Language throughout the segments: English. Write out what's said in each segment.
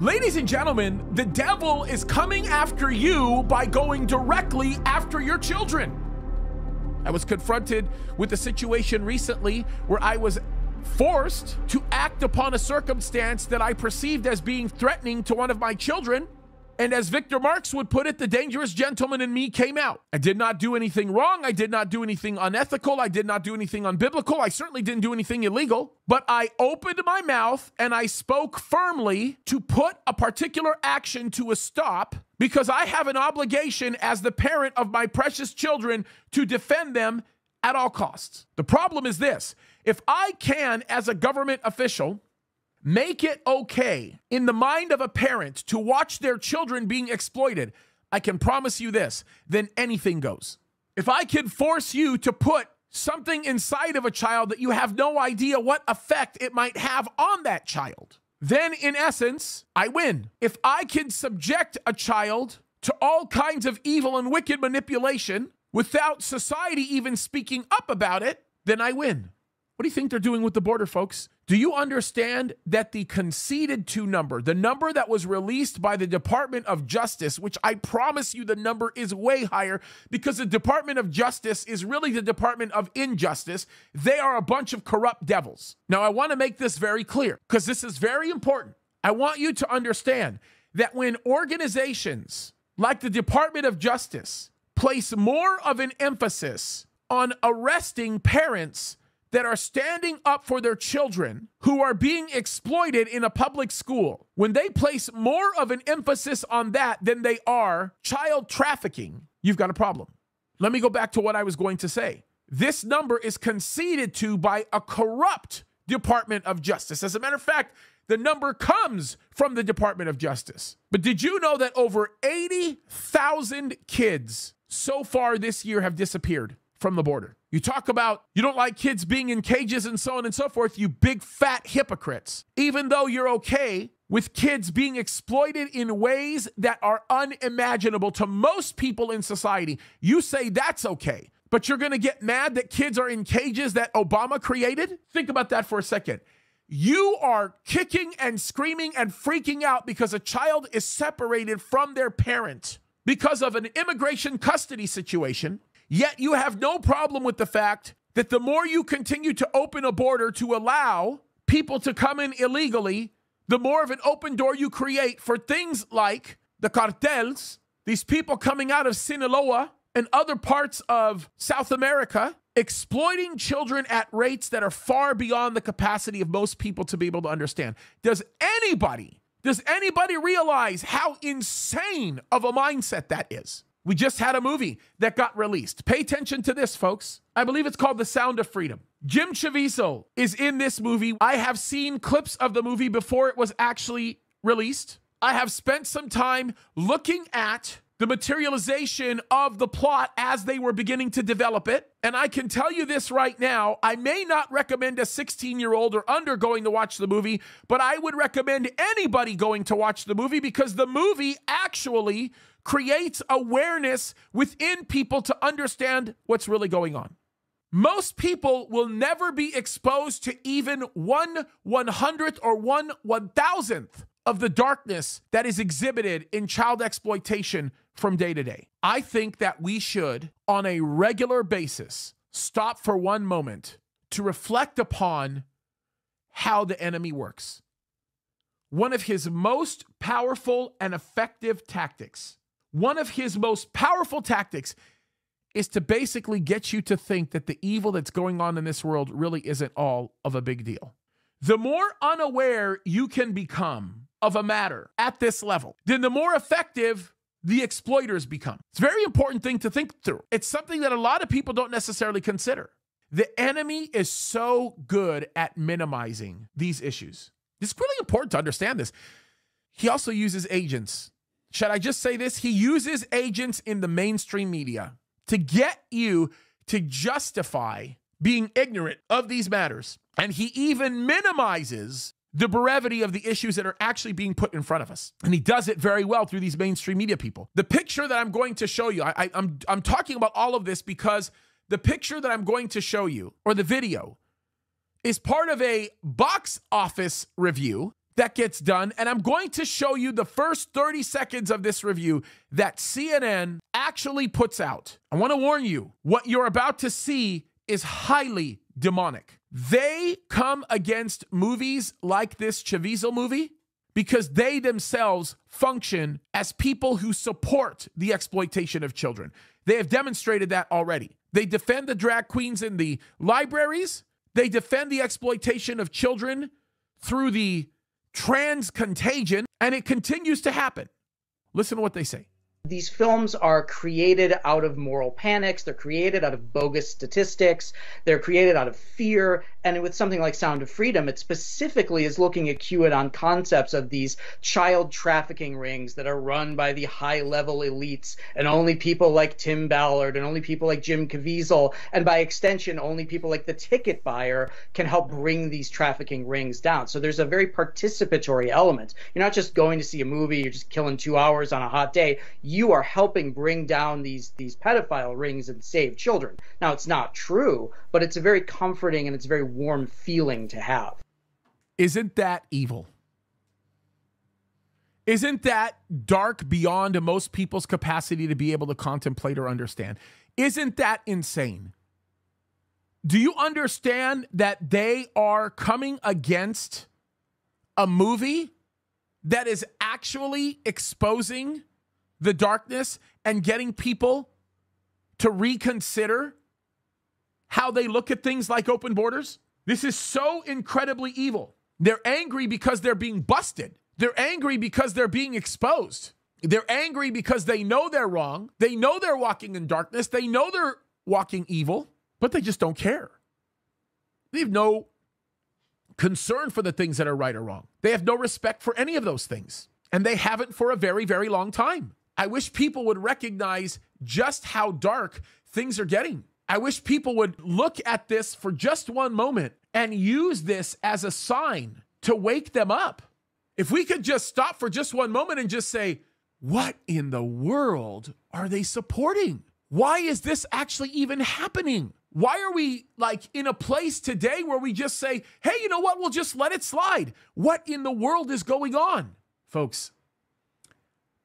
Ladies and gentlemen, the devil is coming after you by going directly after your children. I was confronted with a situation recently where I was forced to act upon a circumstance that I perceived as being threatening to one of my children. And as Victor Marx would put it, the dangerous gentleman in me came out. I did not do anything wrong. I did not do anything unethical. I did not do anything unbiblical. I certainly didn't do anything illegal. But I opened my mouth and I spoke firmly to put a particular action to a stop because I have an obligation as the parent of my precious children to defend them at all costs. The problem is this if I can, as a government official, make it okay in the mind of a parent to watch their children being exploited, I can promise you this, then anything goes. If I can force you to put something inside of a child that you have no idea what effect it might have on that child, then in essence, I win. If I can subject a child to all kinds of evil and wicked manipulation without society even speaking up about it, then I win. What do you think they're doing with the border, folks? Do you understand that the conceded to number, the number that was released by the Department of Justice, which I promise you the number is way higher because the Department of Justice is really the Department of Injustice. They are a bunch of corrupt devils. Now, I want to make this very clear because this is very important. I want you to understand that when organizations like the Department of Justice place more of an emphasis on arresting parents that are standing up for their children who are being exploited in a public school, when they place more of an emphasis on that than they are child trafficking, you've got a problem. Let me go back to what I was going to say. This number is conceded to by a corrupt Department of Justice. As a matter of fact, the number comes from the Department of Justice. But did you know that over 80,000 kids so far this year have disappeared from the border? You talk about you don't like kids being in cages and so on and so forth, you big fat hypocrites. Even though you're okay with kids being exploited in ways that are unimaginable to most people in society, you say that's okay. But you're to get mad that kids are in cages that Obama created? Think about that for a second. You are kicking and screaming and freaking out because a child is separated from their parent because of an immigration custody situation Yet you have no problem with the fact that the more you continue to open a border to allow people to come in illegally, the more of an open door you create for things like the cartels, these people coming out of Sinaloa and other parts of South America, exploiting children at rates that are far beyond the capacity of most people to be able to understand. Does anybody, does anybody realize how insane of a mindset that is? We just had a movie that got released. Pay attention to this, folks. I believe it's called The Sound of Freedom. Jim Caviezel is in this movie. I have seen clips of the movie before it was actually released. I have spent some time looking at the materialization of the plot as they were beginning to develop it. And I can tell you this right now I may not recommend a 16 year old or under going to watch the movie, but I would recommend anybody going to watch the movie because the movie actually creates awareness within people to understand what's really going on. Most people will never be exposed to even one one hundredth or one one thousandth of the darkness that is exhibited in child exploitation from day to day. I think that we should, on a regular basis, stop for one moment to reflect upon how the enemy works. One of his most powerful and effective tactics one of his most powerful tactics is to basically get you to think that the evil that's going on in this world really isn't all of a big deal. The more unaware you can become of a matter at this level, then the more effective the exploiters become. It's a very important thing to think through. It's something that a lot of people don't necessarily consider. The enemy is so good at minimizing these issues. It's really important to understand this. He also uses agents should I just say this? He uses agents in the mainstream media to get you to justify being ignorant of these matters. And he even minimizes the brevity of the issues that are actually being put in front of us. And he does it very well through these mainstream media people. The picture that I'm going to show you, I, am I'm, I'm talking about all of this because the picture that I'm going to show you, or the video, is part of a box office review that gets done. And I'm going to show you the first 30 seconds of this review that CNN actually puts out. I want to warn you what you're about to see is highly demonic. They come against movies like this Chavez movie because they themselves function as people who support the exploitation of children. They have demonstrated that already. They defend the drag queens in the libraries, they defend the exploitation of children through the trans contagion, and it continues to happen. Listen to what they say. These films are created out of moral panics. They're created out of bogus statistics. They're created out of fear. And with something like Sound of Freedom, it specifically is looking at QAnon concepts of these child trafficking rings that are run by the high level elites and only people like Tim Ballard and only people like Jim Caviezel, and by extension, only people like the ticket buyer can help bring these trafficking rings down. So there's a very participatory element. You're not just going to see a movie, you're just killing two hours on a hot day you are helping bring down these these pedophile rings and save children. Now it's not true, but it's a very comforting and it's a very warm feeling to have. Isn't that evil? Isn't that dark beyond most people's capacity to be able to contemplate or understand? Isn't that insane? Do you understand that they are coming against a movie that is actually exposing the darkness and getting people to reconsider how they look at things like open borders? This is so incredibly evil. They're angry because they're being busted. They're angry because they're being exposed. They're angry because they know they're wrong. They know they're walking in darkness. They know they're walking evil, but they just don't care. They have no concern for the things that are right or wrong. They have no respect for any of those things. And they haven't for a very, very long time. I wish people would recognize just how dark things are getting. I wish people would look at this for just one moment and use this as a sign to wake them up. If we could just stop for just one moment and just say, what in the world are they supporting? Why is this actually even happening? Why are we like in a place today where we just say, hey, you know what? We'll just let it slide. What in the world is going on? Folks,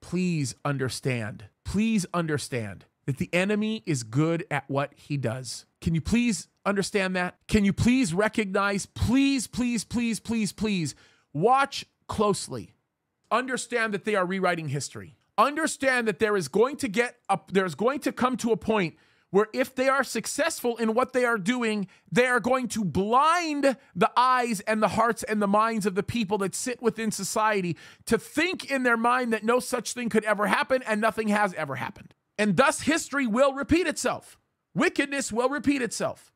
please understand, please understand that the enemy is good at what he does. Can you please understand that? Can you please recognize, please, please, please, please, please watch closely. Understand that they are rewriting history. Understand that there is going to get up, there's going to come to a point where if they are successful in what they are doing, they are going to blind the eyes and the hearts and the minds of the people that sit within society to think in their mind that no such thing could ever happen and nothing has ever happened. And thus history will repeat itself. Wickedness will repeat itself.